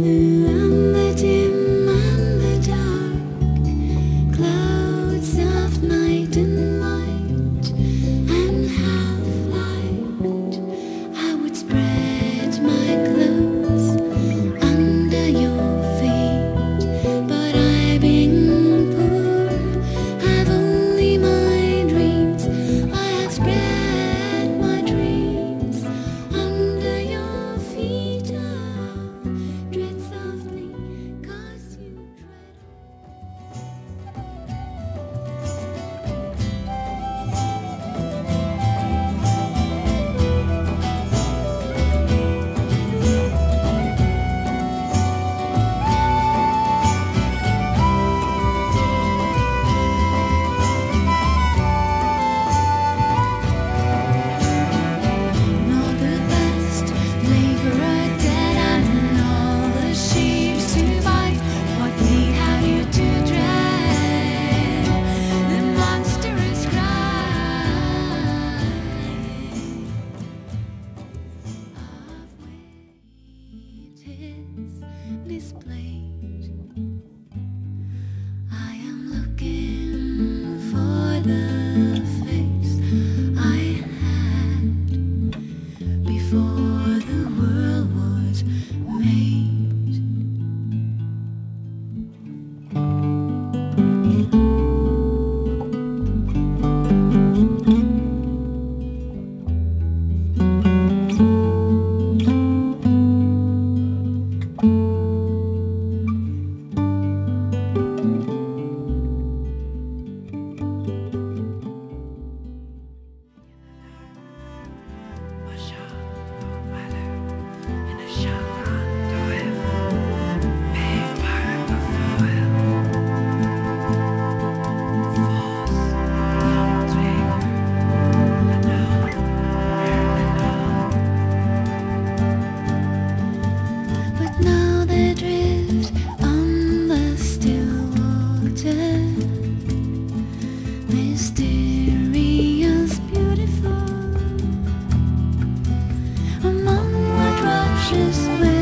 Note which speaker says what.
Speaker 1: blue precious